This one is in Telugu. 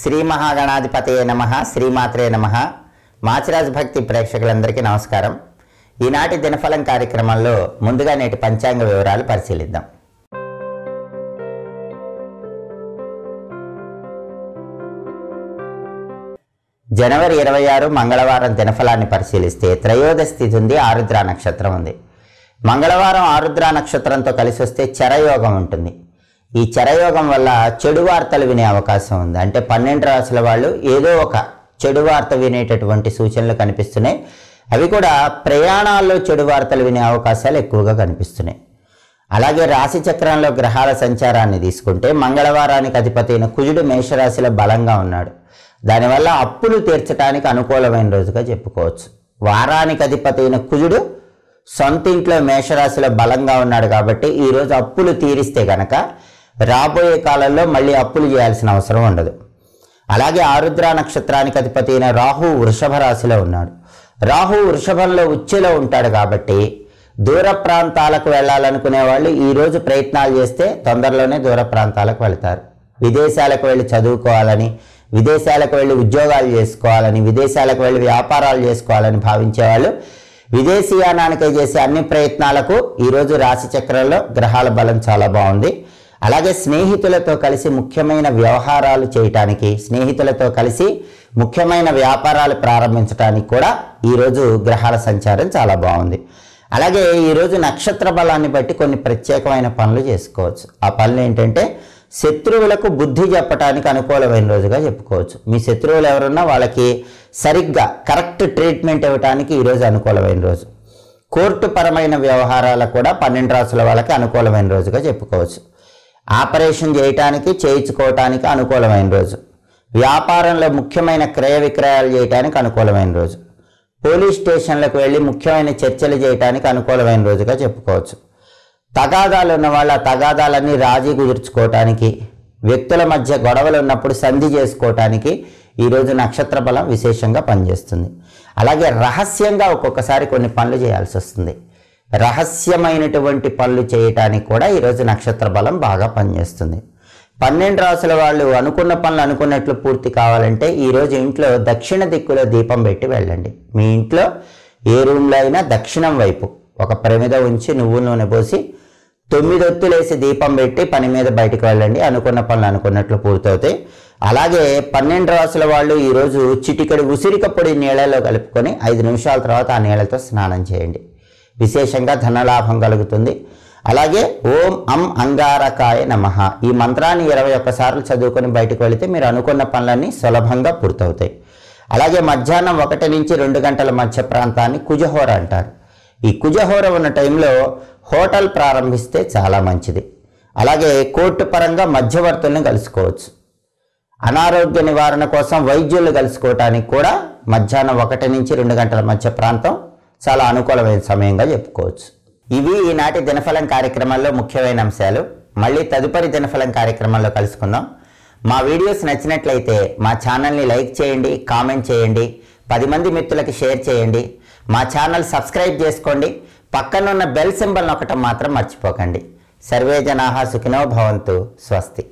శ్రీ మహాగణాధిపతయే నమ శ్రీమాత్రే నమ. మాచిరాజ్ భక్తి ప్రేక్షకులందరికీ నమస్కారం. ఈనాటి దినఫలం కార్యక్రమంలో ముందుగా నేటి పంచాంగ వివరాలు పరిశీలిద్దాం. జనవరి ఇరవై ఆరు మంగళవారం దినఫలాన్ని పరిశీలిస్తే త్రయోదశి తిథి ఉంది ఆరుద్ర నక్షత్రం ఉంది. మంగళవారం ఆరుద్ర నక్షత్రంతో కలిసి వస్తే చరయోగం ఉంటుంది. ఈ చరయోగం వల్ల చెడు వార్తలు వినే అవకాశం ఉంది. అంటే పన్నెండు రాసుల వాళ్ళు ఏదో ఒక చెడు వార్త వినేటటువంటి సూచనలు కనిపిస్తున్నాయి. అవి కూడా ప్రయాణాల్లో చెడు వార్తలు వినే అవకాశాలు ఎక్కువగా కనిపిస్తున్నాయి. అలాగే రాశి చక్రంలో గ్రహాల సంచారాన్ని తీసుకుంటే మంగళవారానికి అధిపతి అయిన కుజుడు మేషరాశిలో బలంగా ఉన్నాడు. దానివల్ల అప్పులు తీర్చడానికి అనుకూలమైన రోజుగా చెప్పుకోవచ్చు. వారానికి అధిపతి అయిన కుజుడు సొంత ఇంట్లో మేషరాశిలో బలంగా ఉన్నాడు కాబట్టి ఈరోజు అప్పులు తీరిస్తే కనుక రాబోయే కాలంలో మళ్ళీ అప్పులు చేయాల్సిన అవసరం ఉండదు. అలాగే ఆరుద్ర నక్షత్రానికి అధిపతి అయిన రాహు వృషభ రాశిలో ఉన్నాడు. రాహు వృషభంలో ఉచ్చులో ఉంటాడు కాబట్టి దూర ప్రాంతాలకు వెళ్ళాలనుకునే వాళ్ళు ఈరోజు ప్రయత్నాలు చేస్తే తొందరలోనే దూర ప్రాంతాలకు వెళ్తారు. విదేశాలకు వెళ్ళి చదువుకోవాలని విదేశాలకు వెళ్ళి ఉద్యోగాలు చేసుకోవాలని విదేశాలకు వెళ్ళి వ్యాపారాలు చేసుకోవాలని భావించేవాళ్ళు విదేశీయానానికై చేసే అన్ని ప్రయత్నాలకు ఈరోజు రాశి చక్రంలో గ్రహాల బలం చాలా బాగుంది. అలాగే స్నేహితులతో కలిసి ముఖ్యమైన వ్యవహారాలు చేయటానికి స్నేహితులతో కలిసి ముఖ్యమైన వ్యాపారాలు ప్రారంభించడానికి కూడా ఈరోజు గ్రహాల సంచారం చాలా బాగుంది. అలాగే ఈరోజు నక్షత్ర బలాన్ని బట్టి కొన్ని ప్రత్యేకమైన పనులు చేసుకోవచ్చు. ఆ పనులు ఏంటంటే శత్రువులకు బుద్ధి చెప్పడానికి అనుకూలమైన రోజుగా చెప్పుకోవచ్చు. మీ శత్రువులు ఎవరున్నా వాళ్ళకి సరిగ్గా కరెక్ట్ ట్రీట్మెంట్ ఇవ్వడానికి ఈరోజు అనుకూలమైన రోజు. కోర్టు పరమైన వ్యవహారాలకు కూడా పన్నెండు రాసుల వాళ్ళకి అనుకూలమైన రోజుగా చెప్పుకోవచ్చు. ఆపరేషన్ చేయటానికి చేయించుకోవటానికి అనుకూలమైన రోజు. వ్యాపారంలో ముఖ్యమైన క్రయ విక్రయాలు చేయటానికి అనుకూలమైన రోజు. పోలీస్ స్టేషన్లకు వెళ్ళి ముఖ్యమైన చర్చలు చేయటానికి అనుకూలమైన రోజుగా చెప్పుకోవచ్చు. తగాదాలు ఉన్న వాళ్ళ తగాదాలన్నీ రాజీ కుదుర్చుకోవటానికి వ్యక్తుల మధ్య గొడవలు ఉన్నప్పుడు సంధి చేసుకోవటానికి ఈరోజు నక్షత్ర బలం విశేషంగా పనిచేస్తుంది. అలాగే రహస్యంగా ఒక్కొక్కసారి కొన్ని పనులు చేయాల్సి వస్తుంది. రహస్యమైనటువంటి పనులు చేయటానికి కూడా ఈరోజు నక్షత్ర బలం బాగా పనిచేస్తుంది. పన్నెండు రాసుల వాళ్ళు అనుకున్న పనులు అనుకున్నట్లు పూర్తి కావాలంటే ఈరోజు ఇంట్లో దక్షిణ దిక్కులో దీపం పెట్టి వెళ్ళండి. మీ ఇంట్లో ఏ రూమ్లో అయినా దక్షిణం వైపు ఒక ప్రమిద ఉంచి నువ్వు నూనె పోసి తొమ్మిది ఒత్తులేసి దీపం పెట్టి పని మీద బయటకు వెళ్ళండి. అనుకున్న పనులు అనుకున్నట్లు పూర్తవుతాయి. అలాగే పన్నెండు రాసుల వాళ్ళు ఈరోజు చిటికడి ఉసిరిక పొడి నీళ్ళలో కలుపుకొని ఐదు నిమిషాల తర్వాత ఆ నీళ్ళతో స్నానం చేయండి. విశేషంగా ధనలాభం కలుగుతుంది. అలాగే ఓం అం అంగారకాయ నమ. ఈ మంత్రాన్ని ఇరవై ఒక్కసార్లు చదువుకొని బయటకు వెళితే మీరు అనుకున్న పనులన్నీ సులభంగా పూర్తవుతాయి. అలాగే మధ్యాహ్నం ఒకటి నుంచి రెండు గంటల మధ్య ప్రాంతాన్ని కుజహోర అంటారు. ఈ కుజహోర ఉన్న టైంలో హోటల్ ప్రారంభిస్తే చాలా మంచిది. అలాగే కోర్టు పరంగా మధ్యవర్తుల్ని కలుసుకోవచ్చు. అనారోగ్య నివారణ కోసం వైద్యులు కలుసుకోవటానికి కూడా మధ్యాహ్నం ఒకటి నుంచి రెండు గంటల మధ్య ప్రాంతం చాలా అనుకూలమైన సమయంగా చెప్పుకోవచ్చు. ఇవి ఈనాటి దినఫలం కార్యక్రమంలో ముఖ్యమైన అంశాలు. మళ్ళీ తదుపరి దినఫలం కార్యక్రమంలో కలుసుకుందాం. మా వీడియోస్ నచ్చినట్లయితే మా ఛానల్ని లైక్ చేయండి కామెంట్ చేయండి పది మంది మిత్రులకి షేర్ చేయండి. మా ఛానల్ సబ్స్క్రైబ్ చేసుకోండి. పక్కనున్న బెల్ సింబల్ నొక్కటం మాత్రం మర్చిపోకండి. సర్వే జనాహ సుఖినో భవంతు. స్వస్తి.